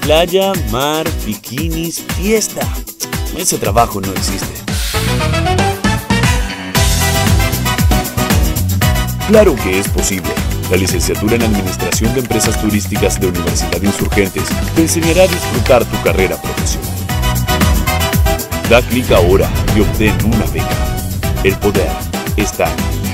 Playa, mar, bikinis, fiesta. Ese trabajo no existe. Claro que es posible. La licenciatura en Administración de Empresas Turísticas de Universidad Insurgentes te enseñará a disfrutar tu carrera profesional. Da clic ahora y obtén una beca. El poder está en